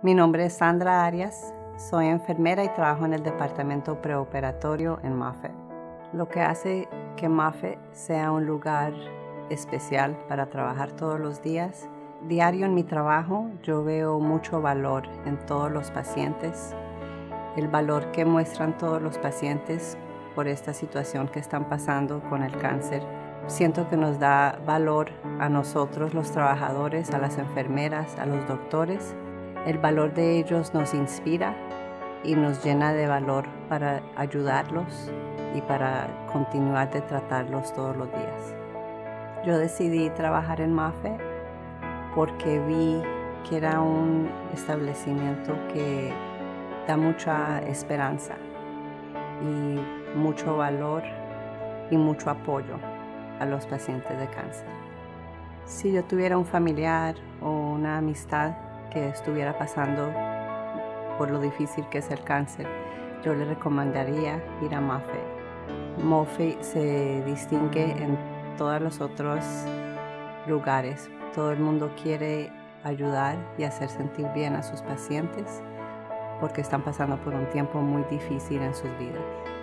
Mi nombre es Sandra Arias, soy enfermera y trabajo en el departamento preoperatorio en Moffitt. Lo que hace que Moffitt sea un lugar especial para trabajar todos los días. Diario en mi trabajo yo veo mucho valor en todos los pacientes, el valor que muestran todos los pacientes por esta situación que están pasando con el cáncer. Siento que nos da valor a nosotros los trabajadores, a las enfermeras, a los doctores el valor de ellos nos inspira y nos llena de valor para ayudarlos y para continuar de tratarlos todos los días. Yo decidí trabajar en MAFE porque vi que era un establecimiento que da mucha esperanza y mucho valor y mucho apoyo a los pacientes de cáncer. Si yo tuviera un familiar o una amistad que estuviera pasando por lo difícil que es el cáncer, yo le recomendaría ir a MAFE. MAFE se distingue en todos los otros lugares. Todo el mundo quiere ayudar y hacer sentir bien a sus pacientes porque están pasando por un tiempo muy difícil en sus vidas.